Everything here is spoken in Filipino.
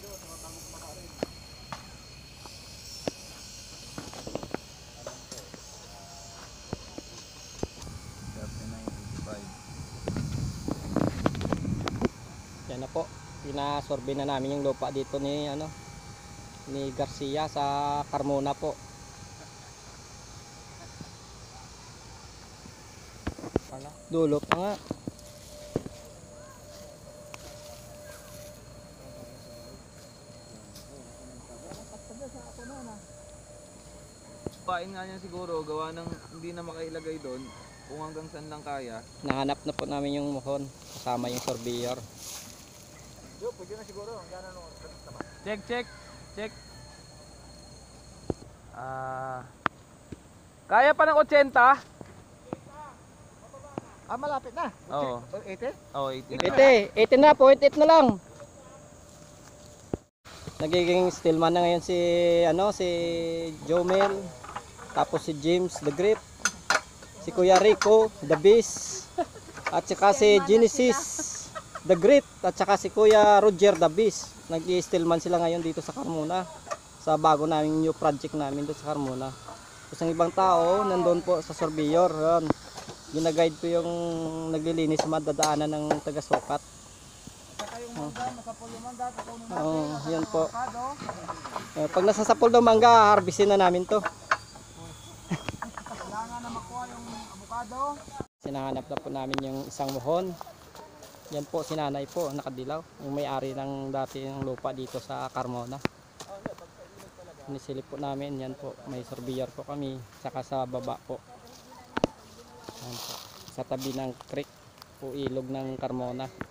Yan na po. Pinasorbe na namin yung lupa dito ni ano ni Garcia sa Carmona po. Ano? Dulo pa nga. Pain nga niya siguro, gawa ng hindi na makailagay doon kung hanggang saan lang kaya. Nahanap na po namin yung muhon kasama yung surveyor. Check, check, check. Ah. kaya pa ng 80? Ah, malapit na. Oo. 80? Oo, 80. Ite, 18 na, 0.8 na lang. Nagiging stillman na ngayon si ano si Jomel, tapos si James the Grip, si Kuya Rico the Beast, at saka si Genesis the Grip, at saka si Kuya Roger the Beast. Nag-stillman sila ngayon dito sa Carmona sa bago naming new project namin dito sa Carmona. Tapos ang ibang tao nandoon po sa Surveyor. Yan. Ginaguide po yung naglilinis sa madadaanan ng taga-sukat. Oo, yan po. Eh, pag nasa sapol daw mangga, harvestin na namin to. Kailangan na makuha yung avocado. Sinahanap na po namin yung isang muhon. Yan po, sinanay po, nakadilaw. Yung may-ari ng dati ng lupa dito sa Carmona. Nisilip po namin, yan po. May surveyor po kami, saka sa baba po. Yan po. Sa tabi ng creek po ilog ng Carmona.